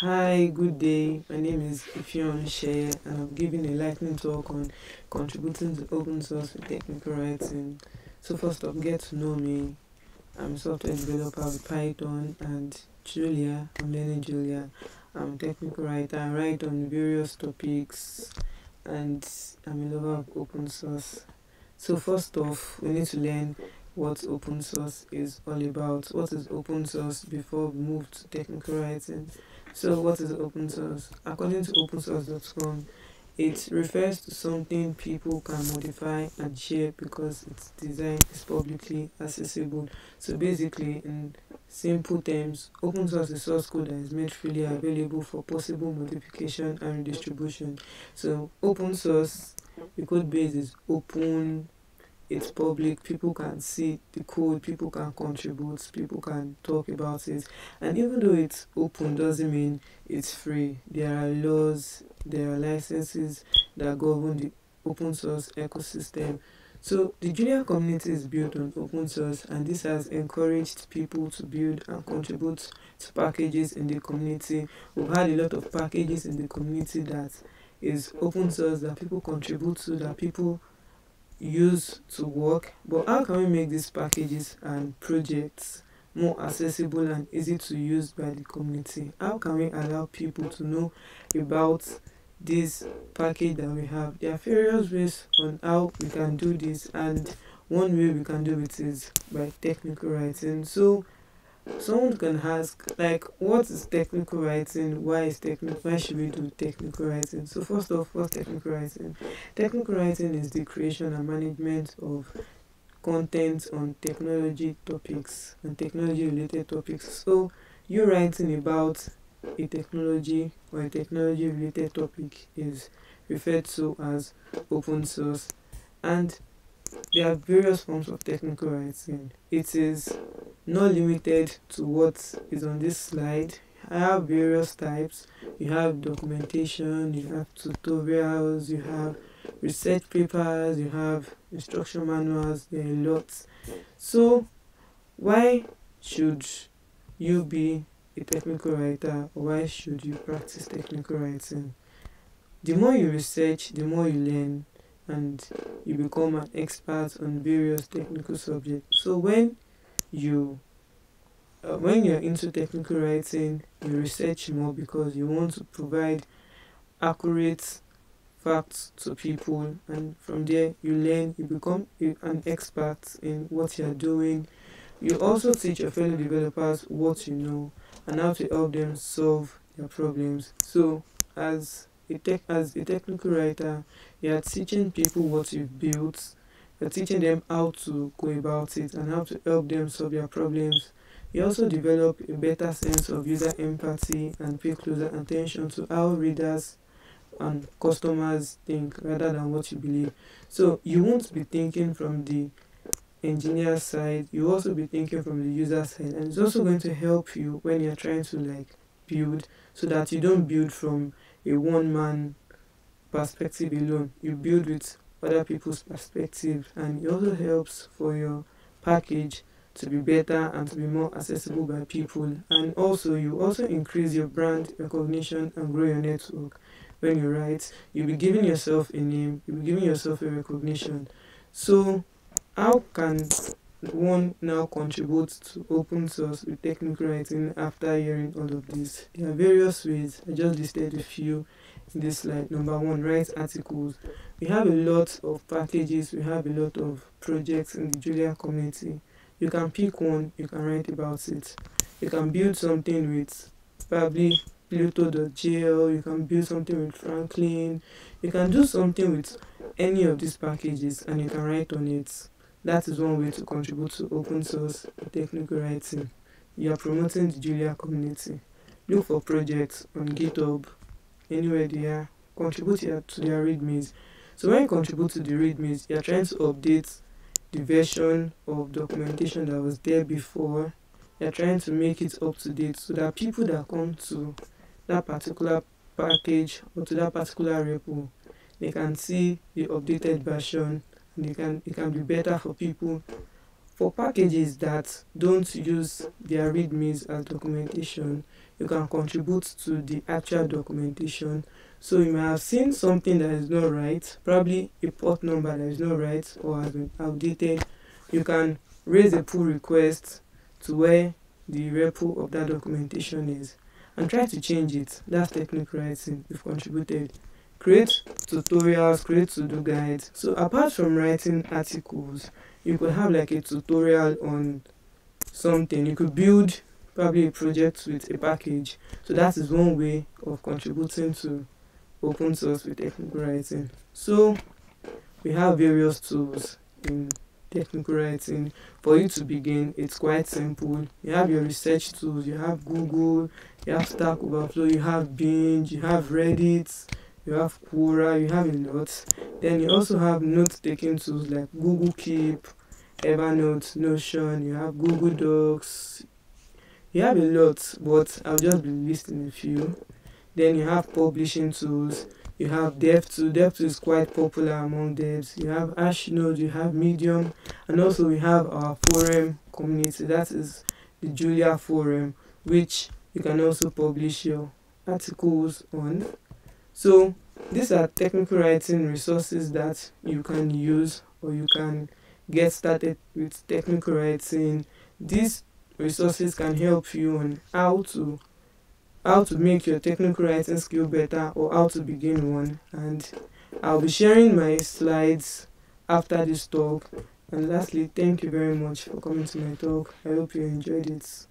Hi, good day. My name is Ifihanagbara Olusheye and I'm giving a lightning talk on contributing to open source with technical writing. So first up, get to know me. I'm a software developer with Python and Julia. I'm learning Julia. I'm a technical writer. I write on various topics and I'm a lover of open source. So first off, we need to learn what open source is all about. What is open source before we move to technical writing? So what is open source? According to opensource.com, it refers to something people can modify and share because its design is publicly accessible. So basically, in simple terms, open source is source code that is made freely available for possible modification and redistribution. So open source, the code base is open, it's public. People can see the code. People can contribute. People can talk about it. And even though it's open doesn't mean it's free. There are laws there are licenses that govern the open source ecosystem. So the Julia community is built on open source and this has encouraged people to build and contribute to packages in the community. We've had a lot of packages in the community that is open source that people contribute to that people use to work. But how can we make these packages and projects more accessible and easy to use by the community? How can we allow people to know about this package that we have? There are various ways on how we can do this and one way we can do it is by technical writing. So someone can ask like what is technical writing? Why is technical why should we do technical writing? So first off what's technical writing? Technical writing is the creation and management of content on technology topics and technology related topics. So you writing about a technology or a technology related topic is referred to as open source. And there are various forms of technical writing. It is not limited to what is on this slide. I have various types. You have documentation you have tutorials you have research papers you have instruction manuals there are lots. So why should you be a technical writer? Why should you practice technical writing? The more you research the more you learn and you become an expert on various technical subjects. So when you uh, when you're into technical writing you research more because you want to provide accurate facts to people. And from there you learn you become an expert in what you're doing. You also teach your fellow developers what you know and how to help them solve their problems. So as a tech as a technical writer you are teaching people what you've built you're teaching them how to go about it and how to help them solve their problems. You also develop a better sense of user empathy and pay closer attention to how readers and customers think rather than what you believe. So you won't be thinking from the engineer side you also be thinking from the user side. And it's also going to help you when you're trying to like build so that you don't build from a one man perspective alone. You build with other people's perspective and it also helps for your package to be better and to be more accessible by people. And also you also increase your brand recognition and grow your network. When you write you'll be giving yourself a name you'll be giving yourself a recognition. So how can one now contributes to open source with technical writing after hearing all of this. There are various ways. I just listed a few in this slide. Number one write articles. We have a lot of packages. We have a lot of projects in the julia community. You can pick one. You can write about it. You can build something with probably pluto.jl you can build something with franklin. You can do something with any of these packages and you can write on it that is one way to contribute to open source technical writing. You are promoting the julia community. Look for projects on github anywhere they are. Contribute to their readmes. So when you contribute to the readmes you are trying to update the version of documentation that was there before. You're trying to make it up to date so that people that come to that particular package or to that particular repo they can see the updated version they can it can be better for people. For packages that don't use their readmes as documentation you can contribute to the actual documentation. So you may have seen something that is not right probably a port number that is not right or has been outdated. You can raise a pull request to where the repo of that documentation is and try to change it. That's technical writing. You've contributed create tutorials create to-do guides. So apart from writing articles you could have like a tutorial on something. You could build probably a project with a package. So that is one way of contributing to open source with technical writing. So we have various tools in technical writing. For you to begin it's quite simple. You have your research tools. You have google you have stack overflow you have Bing you have reddit you have quora you have a lot then you also have note taking tools like google keep evernote notion. You have google docs. You have a lot but i'll just be listing a few. Then you have publishing tools. You have dev.to dev.to is quite popular among devs. You have Hashnode you have medium and also we have our forum community. That is the julia forum which you can also publish your articles on so these are technical writing resources that you can use or you can get started with technical writing. These resources can help you on how to how to make your technical writing skill better or how to begin one. And I'll be sharing my slides after this talk. And lastly thank you very much for coming to my talk. I hope you enjoyed it